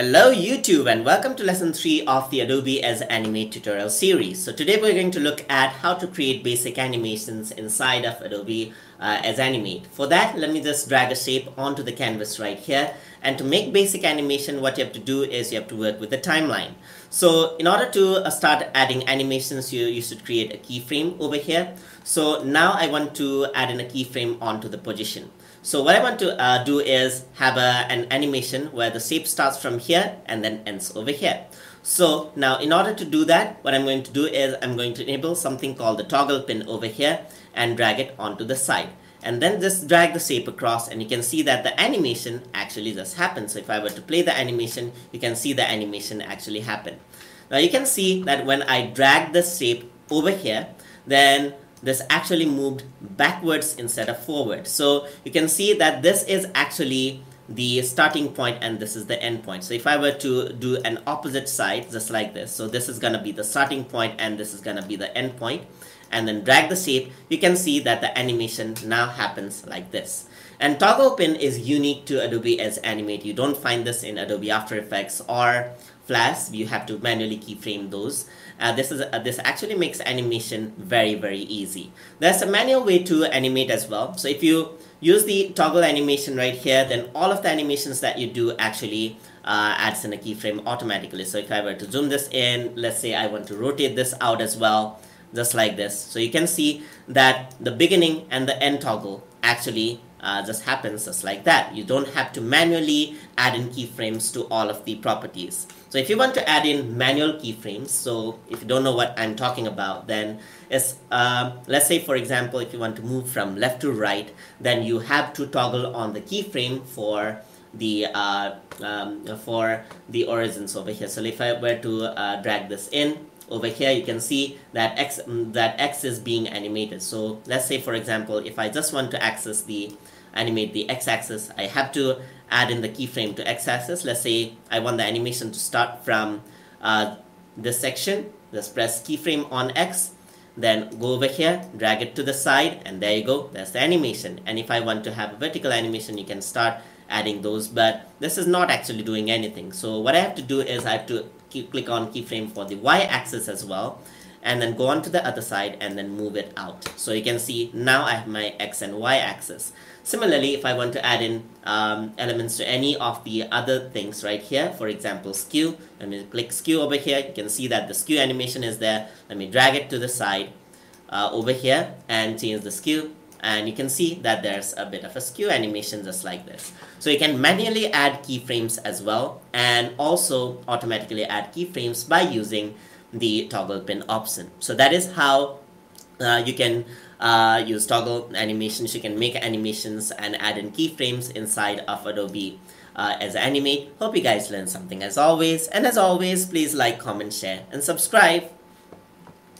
Hello YouTube and welcome to lesson 3 of the Adobe Edge Animate tutorial series. So today we're going to look at how to create basic animations inside of Adobe uh, Edge Animate. For that let me just drag a shape onto the canvas right here and to make basic animation what you have to do is you have to work with the timeline. So in order to uh, start adding animations you, you should create a keyframe over here. So now I want to add in a keyframe onto the position. So what I want to uh, do is have an animation where the shape starts from here and then ends over here. So now in order to do that, what I'm going to do is I'm going to enable something called the toggle pin over here and drag it onto the side. And then just drag the shape across and you can see that the animation actually just happens. So if I were to play the animation, you can see the animation actually happen. Now you can see that when I drag the shape over here, then this actually moved backwards instead of forward. So you can see that this is actually the starting point and this is the end point. So if I were to do an opposite side just like this, so this is going to be the starting point and this is going to be the end point and then drag the shape, you can see that the animation now happens like this. And toggle pin is unique to Adobe Edge Animate. You don't find this in Adobe After Effects or Flash. You have to manually keyframe those. Uh, this is uh, this actually makes animation very very easy. There's a manual way to animate as well. So if you use the toggle animation right here, then all of the animations that you do actually uh, adds in a keyframe automatically. So if I were to zoom this in, let's say I want to rotate this out as well, just like this. So you can see that the beginning and the end toggle actually uh, just happens just like that. You don't have to manually add in keyframes to all of the properties. So if you want to add in manual keyframes, so if you don't know what I'm talking about, then is uh, let's say for example, if you want to move from left to right, then you have to toggle on the keyframe for the uh, um, for the origins over here. So if I were to uh, drag this in, over here you can see that x that x is being animated. So let's say for example if I just want to access the animate the x-axis I have to add in the keyframe to x-axis let's say I want the animation to start from uh, this section. Just press keyframe on x then go over here drag it to the side and there you go. That's the animation. And if I want to have a vertical animation you can start adding those but this is not actually doing anything so what I have to do is I have to click on keyframe for the y-axis as well and then go on to the other side and then move it out. So you can see now I have my x and y axis. Similarly, if I want to add in um, elements to any of the other things right here, for example, skew, let me click skew over here. You can see that the skew animation is there. Let me drag it to the side uh, over here and change the skew and you can see that there's a bit of a skew animation just like this. So you can manually add keyframes as well and also automatically add keyframes by using the toggle pin option. So that is how uh, you can uh, use toggle animations. You can make animations and add in keyframes inside of Adobe uh, Edge Animate. Hope you guys learned something as always. And as always, please like, comment, share, and subscribe.